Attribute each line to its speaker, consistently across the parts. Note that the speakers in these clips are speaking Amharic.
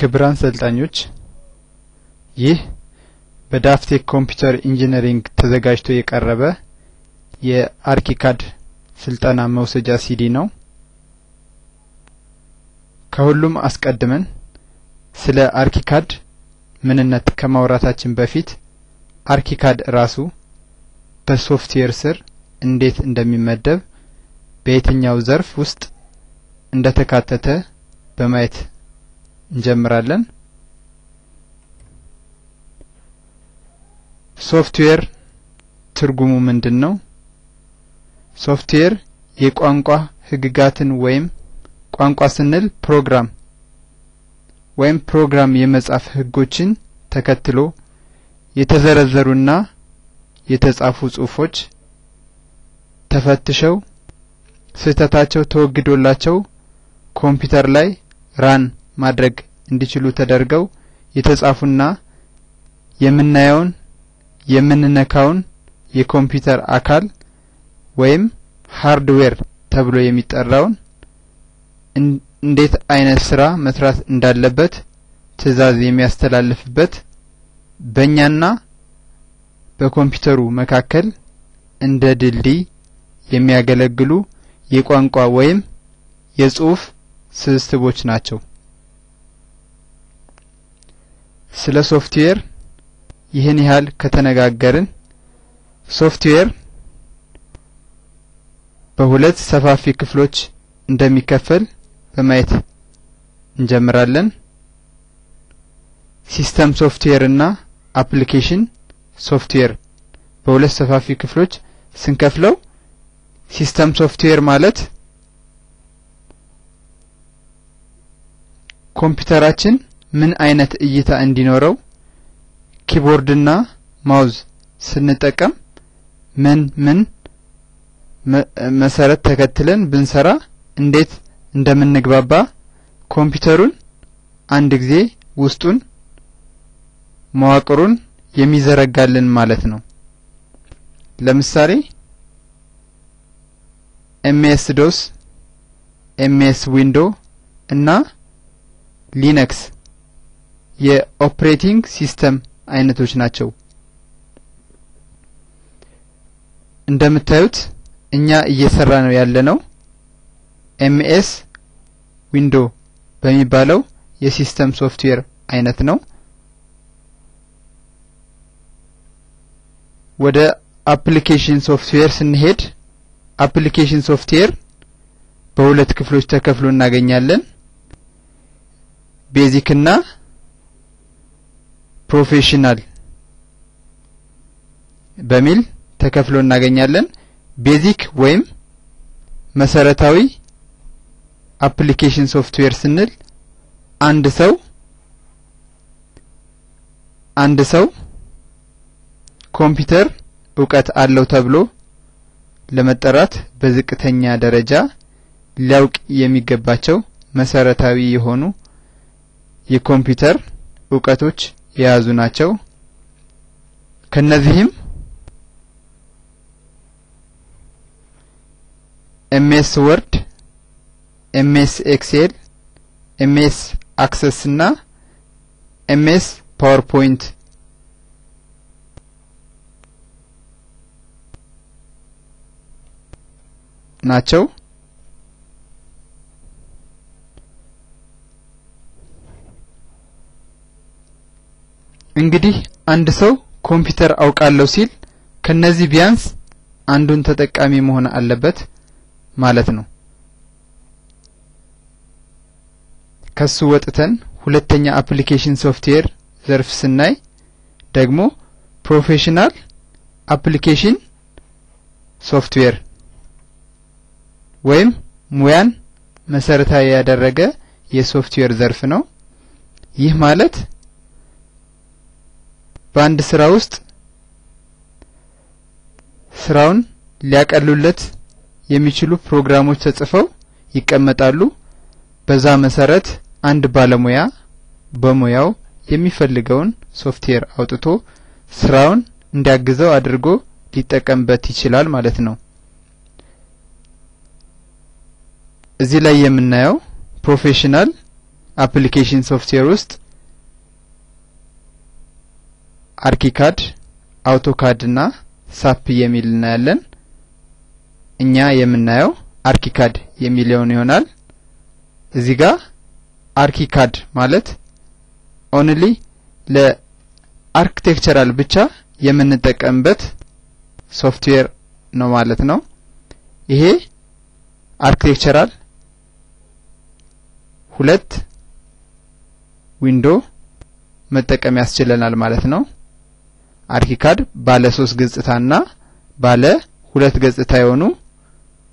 Speaker 1: ክቡራን ሰልጣኞች ይህ በዳፍቴክ computer engineering ተዘጋጅቶ የቀረበ የ ArchiCAD ስልጠና መውሰጃ ሲዲ ነው። ከሁሉም አስቀድመን ስለ ArchiCAD ምንነት ከማውራታችን በፊት ArchiCAD ራሱ በሶፍትዌር ስር እንዴት እንደሚመደብ በየትኛው ዘርፍ ውስጥ እንደተካተተ በማየት እንጀምራለን። ሶፍትዌር ትርጉሙ ምንድን ነው? ሶፍትዌር የቋንቋ ህግጋትን ወይም ቋንቋ ስንል ፕሮግራም ወይም ፕሮግራም የመጻፍ ህጎችን ተከትሎ የተዘረዘሩና የተጻፉ ጽሁፎች ተፈትሸው ስህተታቸው ተወግዶላቸው ኮምፒውተር ላይ ራን ማድረግ እንዲችሉ ተደርገው የተጻፉና የምናየውን የምንነካውን የኮምፒውተር አካል ወይም ሃርድዌር ተብሎ የሚጠራውን እንዴት አይነት ስራ መስራት እንዳለበት ትዕዛዝ የሚያስተላልፍበት በእኛና በኮምፒውተሩ መካከል እንደ ድልድይ የሚያገለግሉ የቋንቋ ወይም የጽሁፍ ስብስቦች ናቸው። ስለ ሶፍትዌር ይህን ያህል ከተነጋገርን ሶፍትዌር በሁለት ሰፋፊ ክፍሎች እንደሚከፈል በማየት እንጀምራለን። system software እና application software በሁለት ሰፋፊ ክፍሎች ስንከፍለው system software ማለት ኮምፒውተራችን ምን አይነት እይታ እንዲኖረው keyboard ና mouse ስንጠቀም ምን ምን መሰረት ተከትለን ብንሰራ እንዴት እንደምንግባባ ኮምፒውተሩን አንድ ጊዜ ውስጡን መዋቅሩን የሚዘረጋልን ማለት ነው። ለምሳሌ MS DOS፣ MS Window እና Linux የ operating system አይነቶች ናቸው። እንደምታዩት እኛ እየሰራ ነው ያለነው MS Window በሚባለው የ system software አይነት ነው። ወደ application software ስንሄድ application software በሁለት ክፍሎች ተከፍሎ እናገኛለን። basic እና professional በሚል ተከፍሎ እናገኛለን። basic ወይም መሰረታዊ application software ስንል አንድ ሰው አንድ ሰው ኮምፒውተር እውቀት አለው ተብሎ ለመጠራት በዝቅተኛ ደረጃ ሊያውቅ የሚገባቸው መሰረታዊ የሆኑ የኮምፒውተር እውቀቶች የያዙ ናቸው። ከነዚህም MS Word፣ MS Excel፣ MS Access እና MS PowerPoint ናቸው። እንግዲህ አንድ ሰው ኮምፒውተር አውቃለሁ ሲል ከነዚህ ቢያንስ አንዱን ተጠቃሚ መሆን አለበት ማለት ነው። ከሱ ወጥተን ሁለተኛ application software ዘርፍ ስናይ ደግሞ professional application software ወይም ሙያን መሰረታዊ ያደረገ የሶፍትዌር ዘርፍ ነው። ይህ ማለት በአንድ ስራ ውስጥ ስራውን ሊያቀሉለት የሚችሉ ፕሮግራሞች ተጽፈው ይቀመጣሉ። በዛ መሰረት አንድ ባለሙያ በሙያው የሚፈልገውን ሶፍትዌር አውጥቶ ስራውን እንዲያግዘው አድርጎ ሊጠቀምበት ይችላል ማለት ነው። እዚህ ላይ የምናየው professional application software ውስጥ ArchiCAD፣ AutoCAD እና SAP የሚል እናያለን። እኛ የምናየው ArchiCAD የሚለውን ይሆናል። እዚህ ጋር ArchiCAD ማለት only ለ architectural ብቻ የምንጠቀምበት ሶፍትዌር ነው ማለት ነው። ይሄ architectural ሁለት window መጠቀም ያስችለናል ማለት ነው። ArchiCAD ባለ ሶስት ገጽታና ባለ ሁለት ገጽታ የሆኑ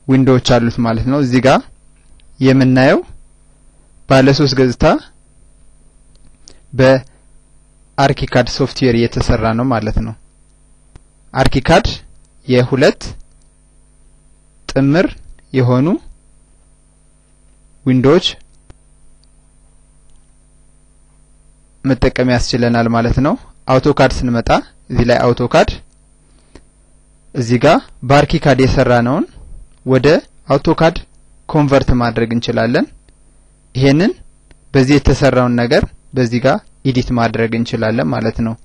Speaker 1: window ዎች አሉት ማለት ነው። እዚህ ጋር የምናየው ባለ ሶስት ገጽታ በ ArchiCAD software እየተሰራ ነው ማለት ነው። ArchiCAD የሁለት ጥምር የሆኑ window ዎች መጠቀም ያስችለናል ማለት ነው። AutoCAD ስንመጣ እዚህ ላይ AutoCAD እዚህ ጋር በ ArchiCAD የሰራነውን ወደ AutoCAD convert ማድረግ እንችላለን። ይሄንን በዚህ የተሰራውን ነገር በዚህ ጋር edit ማድረግ እንችላለን ማለት ነው።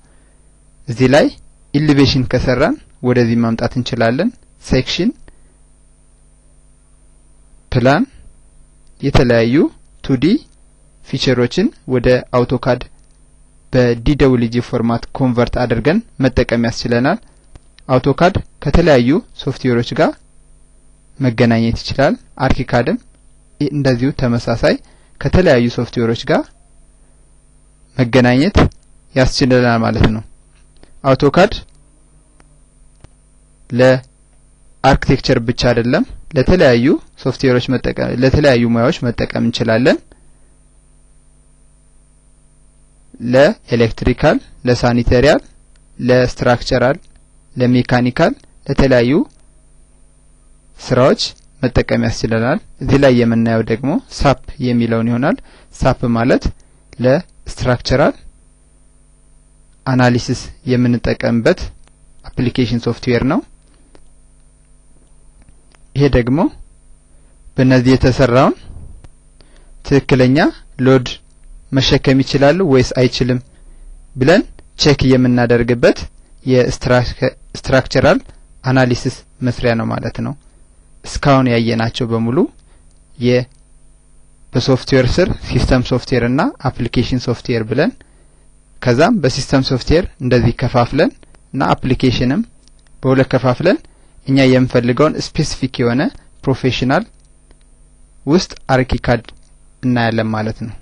Speaker 1: እዚህ ላይ elevation ከሰራን ወደዚህ ማምጣት እንችላለን። section፣ plan፣ የተለያዩ 2D feature ሮችን ወደ AutoCAD በ DWG format convert አድርገን መጠቀም ያስችለናል። AutoCAD ከተለያዩ ሶፍትዌሮች ጋር መገናኘት ይችላል። ArchiCAD ም እንደዚሁ ተመሳሳይ ከተለያዩ ሶፍትዌሮች ጋር መገናኘት ያስችለናል ማለት ነው። AutoCAD ለ architecture ብቻ አይደለም፣ ለተለያዩ ሶፍትዌሮች መጠቀም ለተለያዩ ሙያዎች መጠቀም እንችላለን። ለ electrical፣ ለሳኒቴሪያል፣ ለ structural፣ ለ mechanical ለተለያዩ ስራዎች መጠቀም ያስችለናል። እዚህ ላይ የምናየው ደግሞ SAP የሚለውን ይሆናል። SAP ማለት ለ structural analysis የምንጠቀምበት application software ነው። ይሄ ደግሞ በእነዚህ የተሰራውን ትክክለኛ load መሸከም ይችላሉ ወይስ አይችልም ብለን check የምናደርግበት የ structural analysis መስሪያ ነው ማለት ነው። እስካሁን ያየናቸው በሙሉ የ በሶፍትዌር ስር system software እና application software ብለን ከዛም በ system software እንደዚህ ከፋፍለን እና application ም በሁለት ከፋፍለን እኛ የምንፈልገውን specific የሆነ ፕሮፌሽናል ውስጥ አርኪካድ እናያለን ማለት ነው።